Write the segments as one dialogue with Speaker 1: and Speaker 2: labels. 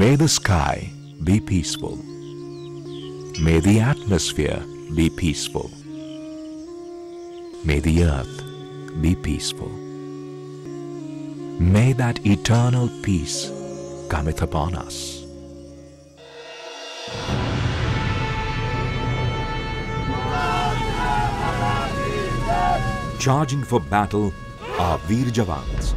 Speaker 1: May the sky be peaceful. May the atmosphere be peaceful. May the earth be peaceful. May that eternal peace cometh upon us. Charging for battle are Veer Jawans,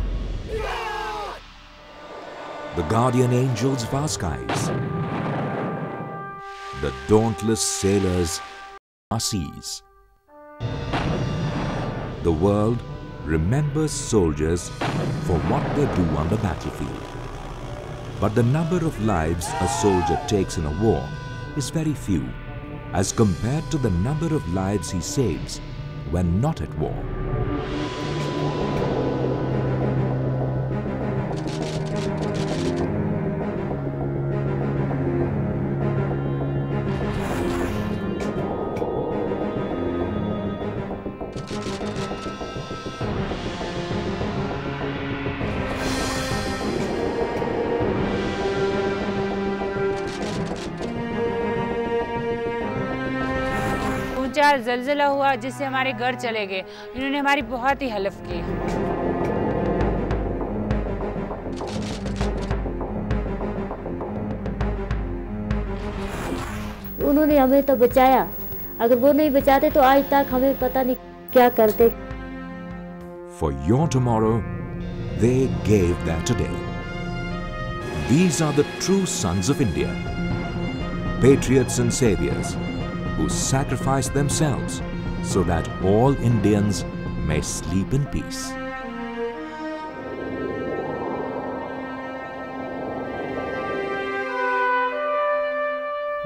Speaker 1: the guardian angels of our skies, the dauntless sailors our seas. The world remembers soldiers for what they do on the battlefield. But the number of lives a soldier takes in a war is very few as compared to the number of lives he saves when not at war.
Speaker 2: जलजला हुआ जिससे हमारे घर चले गए। इन्होंने हमारी बहुत ही हलफ की।
Speaker 3: उन्होंने हमें तो बचाया। अगर वो नहीं बचाते तो आज तक हमें पता नहीं क्या करते।
Speaker 1: For your tomorrow they gave today These are the true sons of India, patriots and saviors. Who sacrificed themselves so that all Indians may sleep in peace.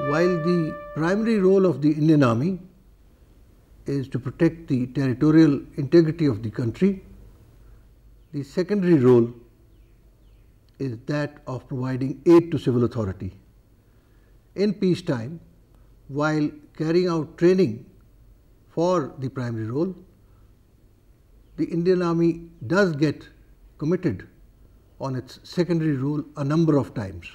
Speaker 4: While the primary role of the Indian Army is to protect the territorial integrity of the country, the secondary role is that of providing aid to civil authority. In peacetime, while carrying out training for the primary role, the Indian Army does get committed on its secondary role a number of times.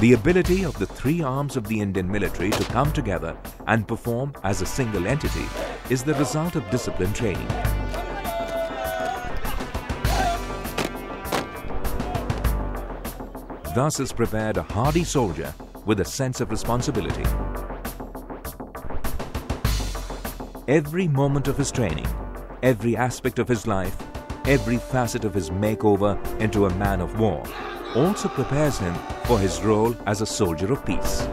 Speaker 1: The ability of the three arms of the Indian military to come together and perform as a single entity is the result of disciplined training. Thus is prepared a hardy soldier with a sense of responsibility. Every moment of his training, every aspect of his life, every facet of his makeover into a man of war also prepares him for his role as a soldier of peace.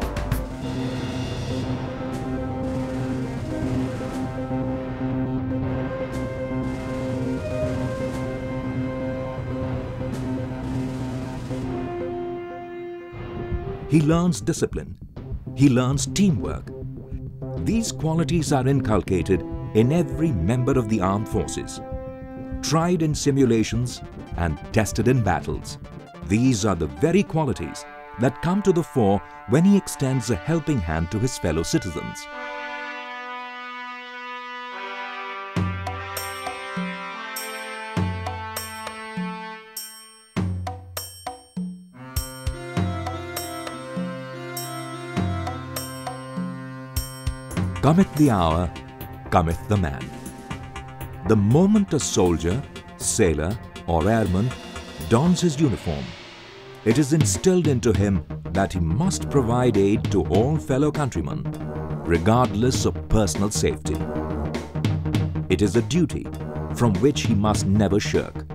Speaker 1: He learns discipline. He learns teamwork. These qualities are inculcated in every member of the armed forces. Tried in simulations and tested in battles, these are the very qualities that come to the fore when he extends a helping hand to his fellow citizens. Cometh the hour, cometh the man. The moment a soldier, sailor, or airman dons his uniform, it is instilled into him that he must provide aid to all fellow countrymen, regardless of personal safety. It is a duty from which he must never shirk.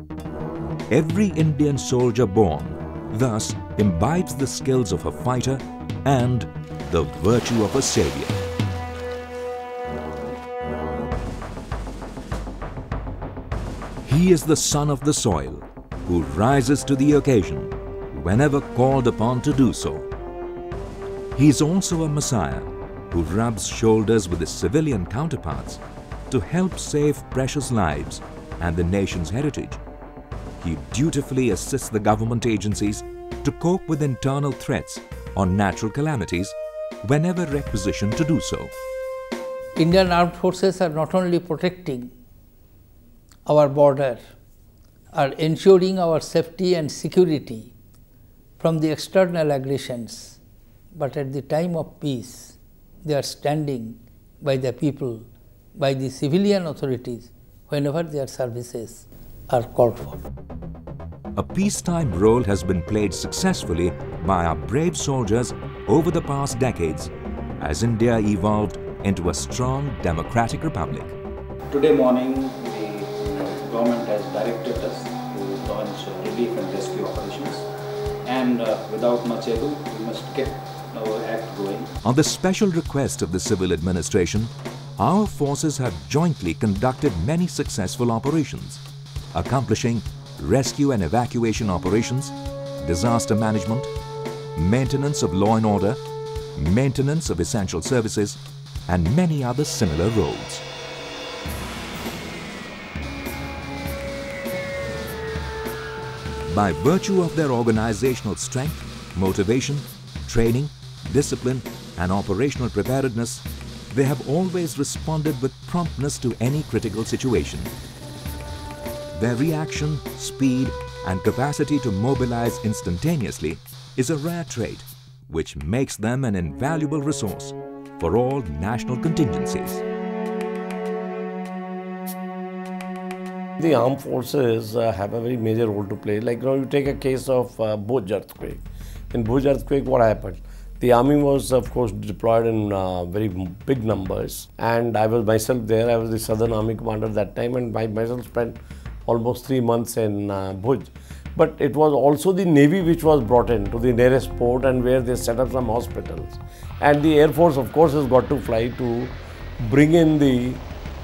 Speaker 1: Every Indian soldier born thus imbibes the skills of a fighter and the virtue of a savior. He is the son of the soil who rises to the occasion whenever called upon to do so. He is also a Messiah who rubs shoulders with his civilian counterparts to help save precious lives and the nation's heritage. He dutifully assists the government agencies to cope with internal threats or natural calamities whenever requisitioned to do so.
Speaker 5: Indian armed forces are not only protecting our border are ensuring our safety and security from the external aggressions, but at the time of peace, they are standing by the people, by the civilian authorities, whenever their services are called for.
Speaker 1: A peacetime role has been played successfully by our brave soldiers over the past decades as India evolved into a strong democratic republic.
Speaker 6: Today morning, the government has directed us to launch relief and rescue operations. And uh, without much ado, we must get our act going.
Speaker 1: On the special request of the civil administration, our forces have jointly conducted many successful operations, accomplishing rescue and evacuation operations, disaster management, maintenance of law and order, maintenance of essential services, and many other similar roles. By virtue of their organizational strength, motivation, training, discipline, and operational preparedness, they have always responded with promptness to any critical situation. Their reaction, speed, and capacity to mobilize instantaneously is a rare trait which makes them an invaluable resource for all national contingencies.
Speaker 7: The armed forces uh, have a very major role to play. Like now, you take a case of uh, Bhuj earthquake. In Bhuj earthquake, what happened? The army was, of course, deployed in uh, very big numbers, and I was myself there. I was the Southern Army commander at that time, and I myself spent almost three months in uh, Bhuj. But it was also the Navy which was brought in to the nearest port and where they set up some hospitals. And the Air Force, of course, has got to fly to bring in the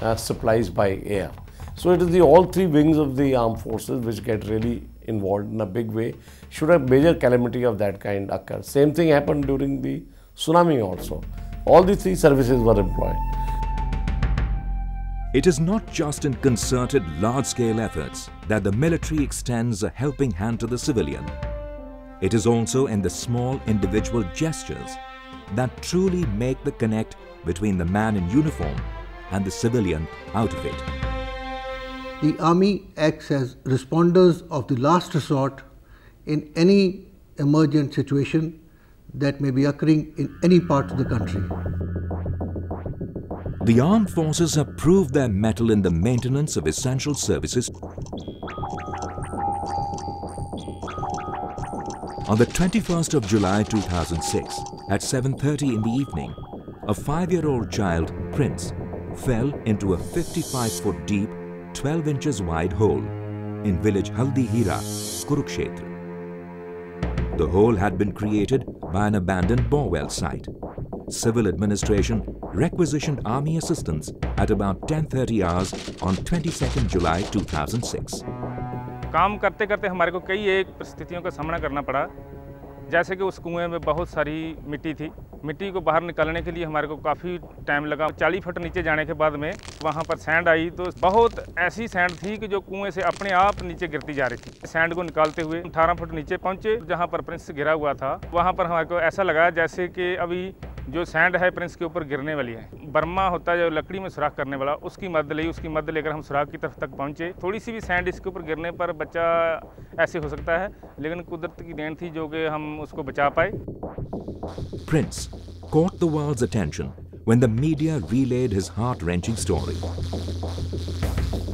Speaker 7: uh, supplies by air. So it is the all three wings of the armed forces which get really involved in a big way. Should a major calamity of that kind occur. Same thing happened during the tsunami also. All the three services were employed.
Speaker 1: It is not just in concerted large-scale efforts that the military extends a helping hand to the civilian. It is also in the small individual gestures that truly make the connect between the man in uniform and the civilian out of it.
Speaker 4: The army acts as responders of the last resort in any emergent situation that may be occurring in any part of the country.
Speaker 1: The armed forces have proved their mettle in the maintenance of essential services. On the 21st of July 2006, at 7.30 in the evening, a five-year-old child, Prince, fell into a 55-foot deep, 12 inches wide hole in village Haldaheri, Kurukshetra. The hole had been created by an abandoned borewell site. Civil administration requisitioned army assistance at about 10.30 hours on 22nd July 2006.
Speaker 8: काम करते करते हमारे को कई एक परिस्थितियों का सामना करना पड़ा जैसे कि उस कुएँ में बहुत सारी मिट्टी थी। मिट्टी को बाहर निकालने के लिए हमारे को काफ़ी टाइम लगा। 40 फुट नीचे जाने के बाद में वहाँ पर सैंड आई तो बहुत ऐसी सैंड थी कि जो कुएँ से अपने आप नीचे गिरती जा रही थी। सैंड को निकालते हुए 18 फुट नीचे पहुँचे, जहाँ पर प्रिंस गिरा हुआ था। वहाँ पर हमारे को ऐसा लगा जैसे कि अभी जो सैंड है प्रिंस के ऊपर गिरने वाली है बर्मा होता है जो लकड़ी में सुराख करने वाला उसकी मदद ली उसकी मदद लेकर हम सुराख की तरफ़ तक पहुँचे थोड़ी सी भी सैंड इसके ऊपर गिरने पर बच्चा ऐसे हो सकता है लेकिन कुदरत की देन थी जो कि हम उसको बचा पाए
Speaker 1: Prince caught the world's attention when the media relayed his heart-wrenching story.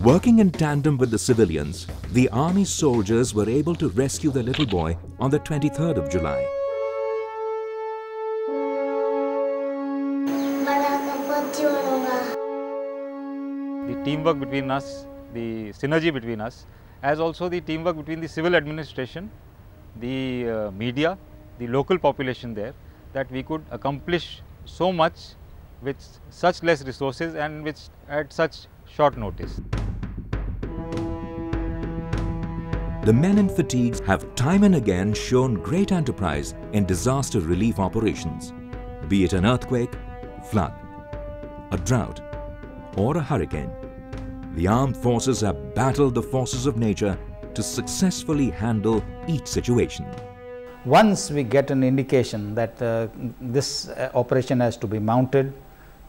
Speaker 1: Working in tandem with the civilians, the army soldiers were able to rescue the little boy on the 23rd of July.
Speaker 9: The teamwork between us, the synergy between us, as also the teamwork between the civil administration, the uh, media, the local population there, that we could accomplish so much with such less resources and which at such short notice.
Speaker 1: The men in fatigues have time and again shown great enterprise in disaster relief operations, be it an earthquake, flood, a drought, or a hurricane. The armed forces have battled the forces of nature to successfully handle each situation.
Speaker 5: Once we get an indication that uh, this uh, operation has to be mounted,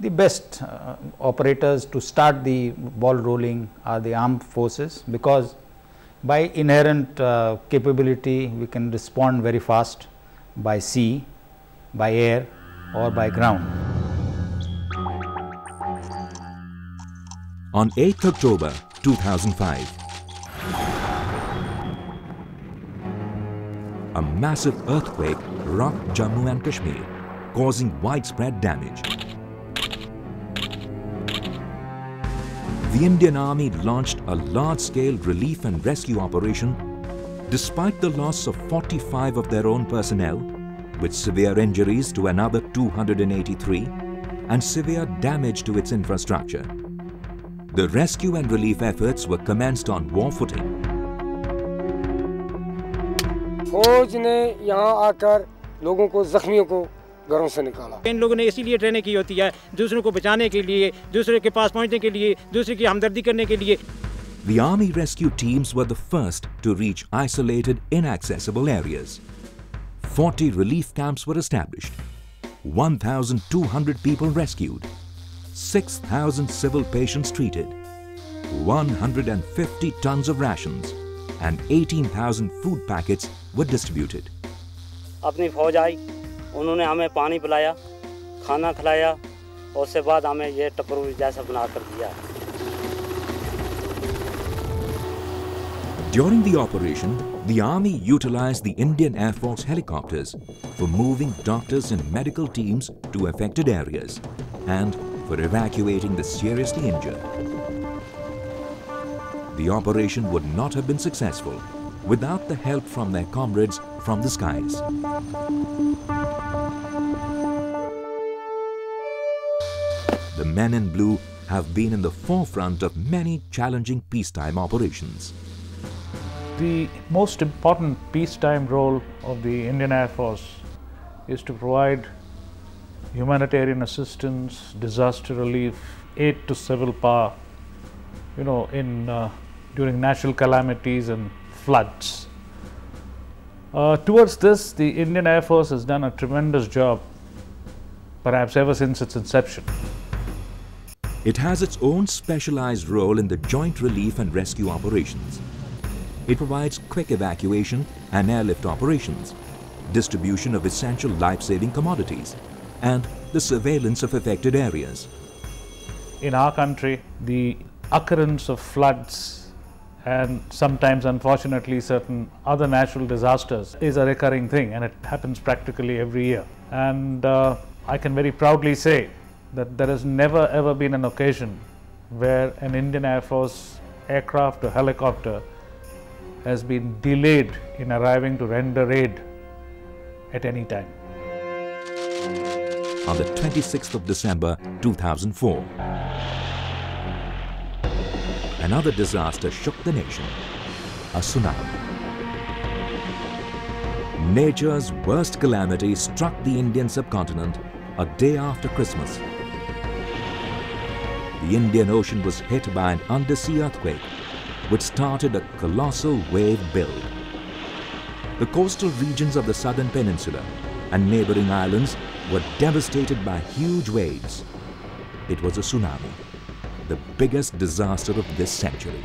Speaker 5: the best uh, operators to start the ball rolling are the armed forces because
Speaker 10: By inherent uh, capability, we can respond very fast by sea, by air, or by ground.
Speaker 1: On 8th October 2005, a massive earthquake rocked Jammu and Kashmir, causing widespread damage. The Indian Army launched a large-scale relief and rescue operation despite the loss of 45 of their own personnel, with severe injuries to another 283 and severe damage to its infrastructure The rescue and relief efforts were commenced on war footing.
Speaker 11: फौज ने यहाँ आकर लोगों को जख्मियों को घरों से निकाला
Speaker 12: इन लोगों ने इसीलिए ट्रेनिंग की होती है दूसरों को बचाने के लिए दूसरे के पास पहुंचने के लिए दूसरे की हमदर्दी करने के लिए
Speaker 1: The army rescue teams were the first to reach isolated, inaccessible areas. 40 relief camps were established, 1,200 people rescued, 6,000 civil patients treated, 150 tons of rations, and 18,000 food packets were distributed.
Speaker 13: अपनी फौज आई उन्होंने हमें पानी पिलाया खाना खिलाया और उसके बाद हमें ये टपरू जैसा बना कर दिया
Speaker 1: During the operation, the Army utilized the Indian Air Force helicopters for moving doctors and medical teams to affected areas and for evacuating the seriously injured. The operation would not have been successful without the help from their comrades from the skies. The men in blue have been in the forefront of many challenging peacetime operations.
Speaker 14: The most important peacetime role of the Indian Air Force is to provide humanitarian assistance, disaster relief, aid to civil power, you know, in uh, during natural calamities and floods. Uh, towards this, the Indian Air Force has done a tremendous job, perhaps ever since its inception.
Speaker 1: It has its own specialized role in the joint relief and rescue operations. It provides quick evacuation and airlift operations, distribution of essential life-saving commodities, and the surveillance of affected areas.
Speaker 14: In our country, the occurrence of floods and sometimes unfortunately certain other natural disasters is a recurring thing and it happens practically every year. And uh, I can very proudly say that there has never ever been an occasion where an Indian Air Force aircraft or helicopter has been delayed in arriving to render aid at any time.
Speaker 1: On the 26th of December 2004, another disaster shook the nation, a tsunami. Nature's worst calamity struck the Indian subcontinent a day after Christmas. The Indian Ocean was hit by an undersea earthquake which started a colossal wave build. The coastal regions of the southern peninsula and neighboring islands were devastated by huge waves. It was a tsunami, the biggest disaster of this century.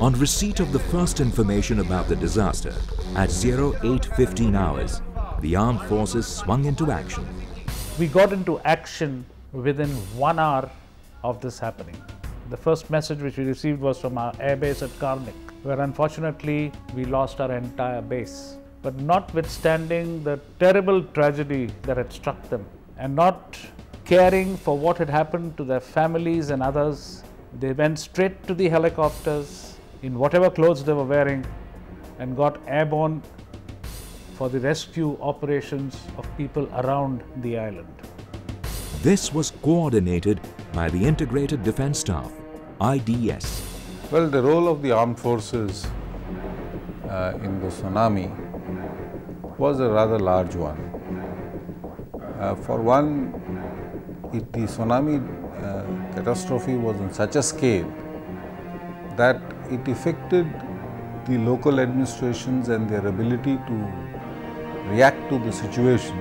Speaker 15: On
Speaker 1: receipt of the first information about the disaster, at 0815 hours, the armed forces swung into action.
Speaker 14: We got into action within one hour of this happening. The first message which we received was from our airbase at Karnik, where unfortunately we lost our entire base. But notwithstanding the terrible tragedy that had struck them, and not caring for what had happened to their families and others, they went straight to the helicopters in whatever clothes they were wearing and got airborne for the rescue operations of people around the island.
Speaker 1: This was coordinated by the Integrated Defense Staff, IDS.
Speaker 16: Well, the role of the armed forces uh, in the tsunami was a rather large one. Uh, for one, it, the tsunami catastrophe was on such a scale that it affected the local administrations and their ability to react to the situation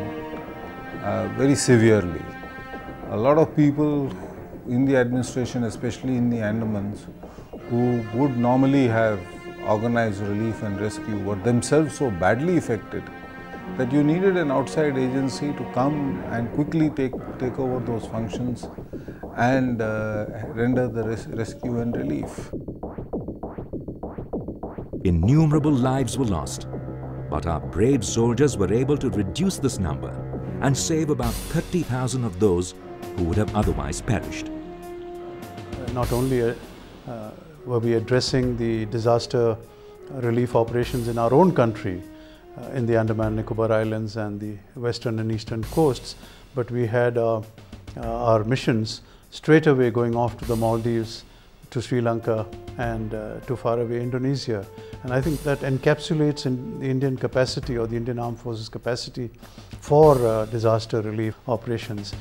Speaker 16: uh, very severely. A lot of people in the administration, especially in the Andamans, who would normally have organized relief and rescue were themselves so badly affected that you needed an outside agency to come and quickly take, take over those functions and uh, render the res rescue and relief.
Speaker 1: Innumerable lives were lost, but our brave soldiers were able to reduce this number and save about 30,000 of those who would have otherwise perished.
Speaker 17: Not only uh, uh, were we addressing the disaster relief operations in our own country, uh, in the Andaman Nicobar Islands and the western and eastern coasts, but we had uh, uh, our missions straight away going off to the Maldives, to Sri Lanka and uh, to faraway Indonesia. And I think that encapsulates in the Indian capacity or the Indian Armed Forces capacity for uh, disaster relief operations.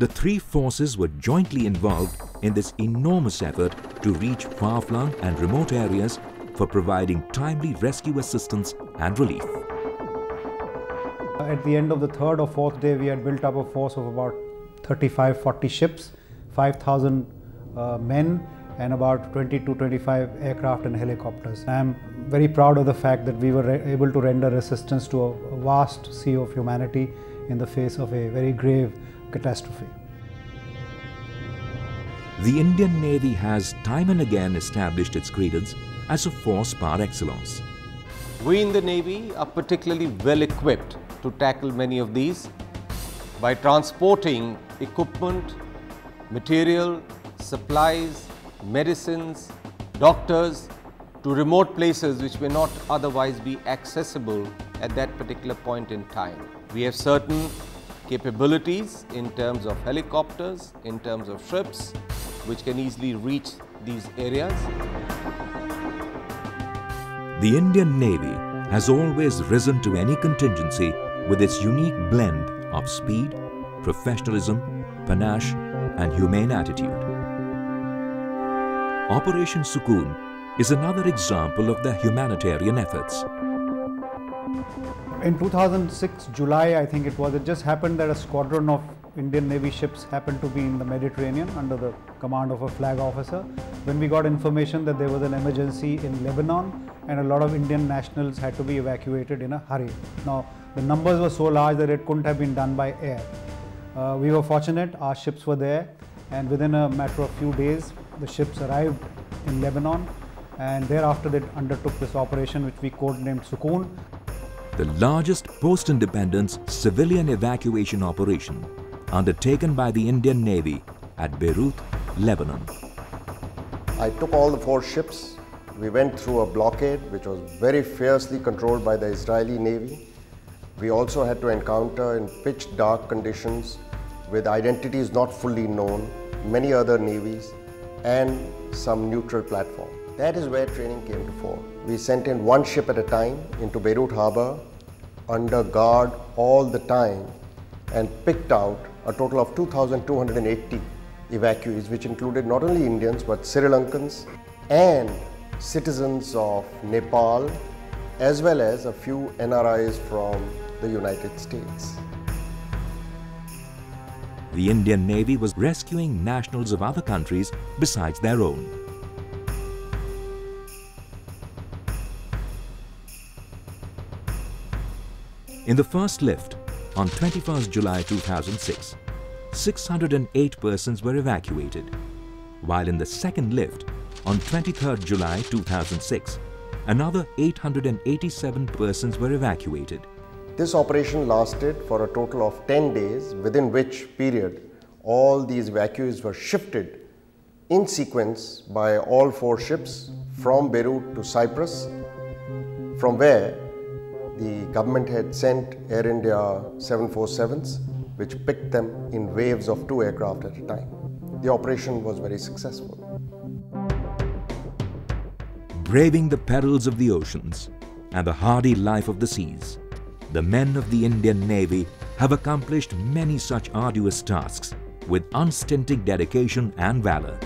Speaker 1: The three forces were jointly involved in this enormous effort to reach far-flung and remote areas for providing timely rescue assistance and relief.
Speaker 18: At the end of the third or fourth day, we had built up a force of about 35, 40 ships, 5,000 uh, men, and about 20 to 25 aircraft and helicopters. I am very proud of the fact that we were able to render assistance to a vast sea of humanity in the face of a very grave catastrophe.
Speaker 1: The Indian Navy has time and again established its credence as a force par excellence.
Speaker 19: We in the Navy are particularly well equipped to tackle many of these by transporting equipment, material, supplies, medicines, doctors to remote places which may not otherwise be accessible at that particular point in time. We have certain capabilities in terms of helicopters, in terms of ships, which can easily reach these areas.
Speaker 1: The Indian Navy has always risen to any contingency with its unique blend of speed, professionalism, panache and humane attitude. Operation Sukoon is another example of the humanitarian efforts.
Speaker 18: In 2006, July, I think it was, it just happened that a squadron of Indian Navy ships happened to be in the Mediterranean under the command of a flag officer. When we got information that there was an emergency in Lebanon and a lot of Indian nationals had to be evacuated in a hurry. Now, the numbers were so large that it couldn't have been done by air. Uh, we were fortunate, our ships were there, and within a matter of few days, the ships arrived in Lebanon, and thereafter they undertook this operation which we codenamed Sukoon.
Speaker 1: The largest post-independence civilian evacuation operation undertaken by the Indian Navy at Beirut, Lebanon.
Speaker 20: I took all the four ships. We went through a blockade which was very fiercely controlled by the Israeli Navy. We also had to encounter in pitch dark conditions with identities not fully known, many other navies and some neutral platform. That is where training came to fore. We sent in one ship at a time into Beirut harbor under guard all the time and picked out a total of 2,280 evacuees, which included not only Indians but Sri Lankans and citizens of Nepal, as well as a few NRIs from the United States.
Speaker 1: The Indian Navy was rescuing nationals of other countries besides their own. In the first lift, on 21st July 2006, 608 persons were evacuated, while in the second lift, on 23rd July 2006, another 887 persons were evacuated.
Speaker 20: This operation lasted for a total of 10 days, within which period all these evacuees were shifted in sequence by all four ships from Beirut to Cyprus, from where the government had sent Air India 747s, which picked them in waves of two aircraft at a time. The operation was very successful.
Speaker 1: Braving the perils of the oceans and the hardy life of the seas, the men of the Indian Navy have accomplished many such arduous tasks with unstinting dedication and valor.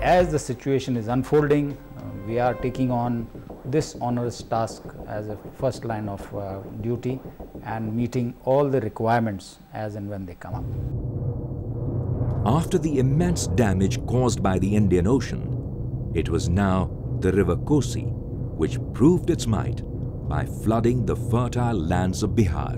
Speaker 10: As the situation is unfolding, uh, we are taking on this onerous task as a first line of uh, duty and meeting all the requirements as and when they come up.
Speaker 1: After the immense damage caused by the Indian Ocean, it was now the river Kosi which proved its might by flooding the fertile lands of Bihar.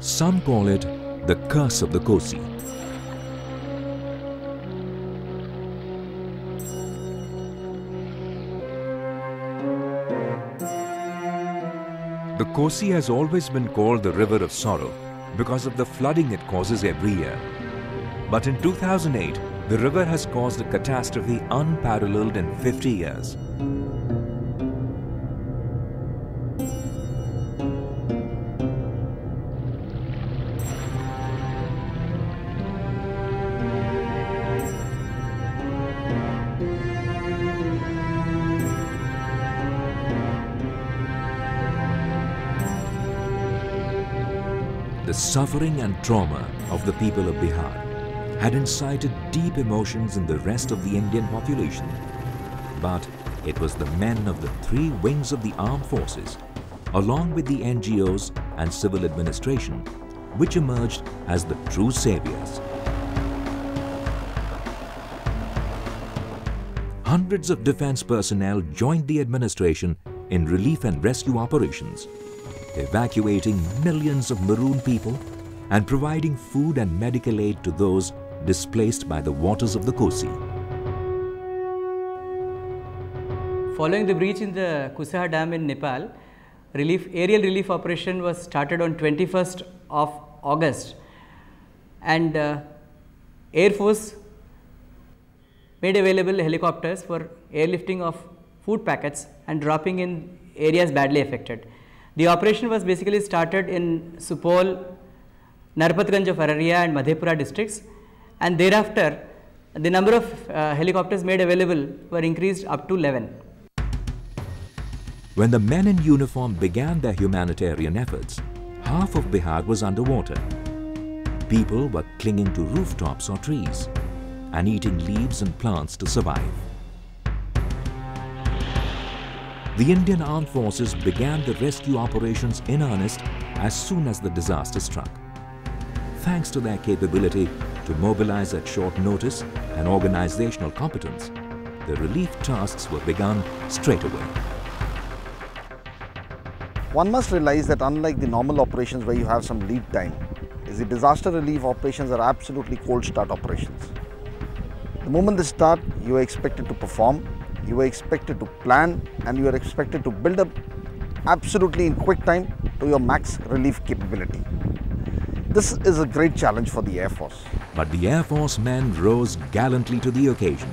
Speaker 1: Some call it the curse of the Kosi. The Kosi has always been called the river of sorrow because of the flooding it causes every year. But in 2008, the river has caused a catastrophe unparalleled in 50 years. Suffering and trauma of the people of Bihar had incited deep emotions in the rest of the Indian population. But it was the men of the three wings of the armed forces, along with the NGOs and civil administration, which emerged as the true saviors. Hundreds of defense personnel joined the administration in relief and rescue operations evacuating millions of maroon people and providing food and medical aid to those displaced by the waters of the Kosi.
Speaker 21: Following the breach in the Kusaha Dam in Nepal, relief, aerial relief operation was started on 21st of August and uh, Air Force made available helicopters for airlifting of food packets and dropping in areas badly affected. The operation was basically started in Supaul, Narpatganj of Araria and Madhepura districts and thereafter the number of uh, helicopters made available were increased up to 11.
Speaker 1: When the men in uniform began their humanitarian efforts, half of Bihar was underwater. People were clinging to rooftops or trees and eating leaves and plants to survive. The Indian Armed Forces began the rescue operations in earnest as soon as the disaster struck. Thanks to their capability to mobilize at short notice and organizational competence, the relief tasks were begun straight away.
Speaker 22: One must realize that unlike the normal operations where you have some lead time, is the disaster relief operations are absolutely cold start operations. The moment they start, you are expected to perform, you are expected to plan and you are expected to build up absolutely in quick time to your max relief capability. This is a great challenge for the Air Force.
Speaker 1: But the Air Force men rose gallantly to the occasion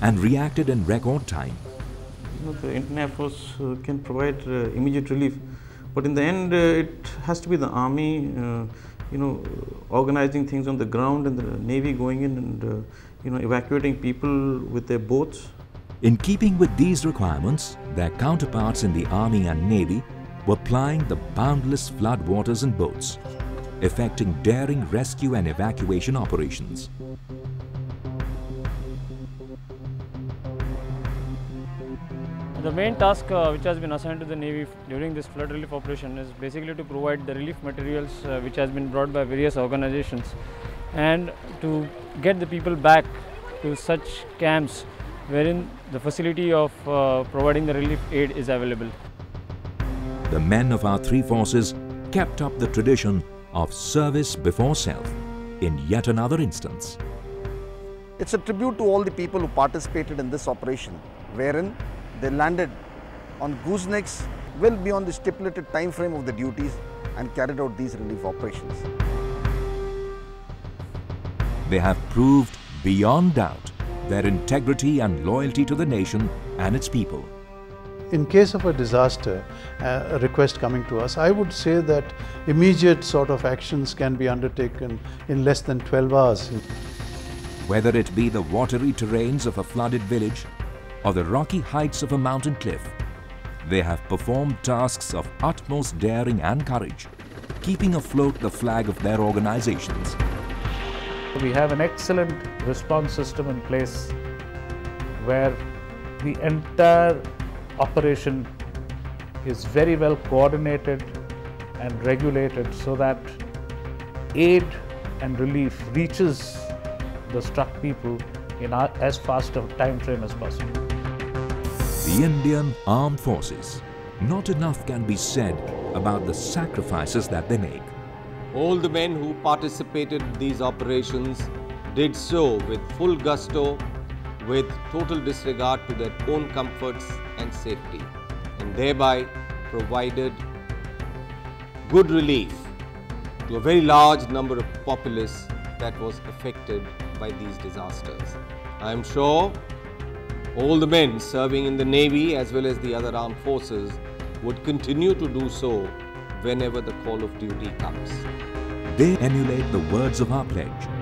Speaker 1: and reacted in record time.
Speaker 23: You know, the Indian Air Force uh, can provide uh, immediate relief, but in the end, uh, it has to be the Army, uh, you know, organizing things on the ground and the Navy going in and, uh, you know, evacuating people with their boats.
Speaker 1: In keeping with these requirements, their counterparts in the Army and Navy were plying the boundless flood waters in boats, effecting daring rescue and evacuation operations.
Speaker 24: The main task uh, which has been assigned to the Navy during this flood relief operation is basically to provide the relief materials uh, which has been brought by various organizations and to get the people back to such camps wherein the facility of uh, providing the relief aid is available.
Speaker 1: The men of our three forces kept up the tradition of service before self in yet another instance.
Speaker 22: It's a tribute to all the people who participated in this operation, wherein they landed on goosenecks well beyond the stipulated time frame of the duties and carried out these relief operations.
Speaker 1: They have proved beyond doubt their integrity and loyalty to the nation and its people.
Speaker 17: in case of a disaster, uh, a request coming to us, I would say that immediate sort of actions can be undertaken in less than 12 hours.
Speaker 1: Whether it be the watery terrains of a flooded village or the rocky heights of a mountain cliff, they have performed tasks of utmost daring and courage, keeping afloat the flag of their organizations.
Speaker 14: We have an excellent response system in place where the entire operation is very well coordinated and regulated so that aid and relief reaches the struck people in as fast a time frame as possible.
Speaker 1: The Indian Armed Forces. Not enough can be said about the sacrifices that they make.
Speaker 19: All the men who participated in these operations did so with full gusto, with total disregard to their own comforts and safety, and thereby provided good relief to a very large number of populace that was affected by these disasters. I am sure all the men serving in the Navy as well as the other armed forces would continue to do so whenever the call of duty comes.
Speaker 1: They emulate the words of our pledge.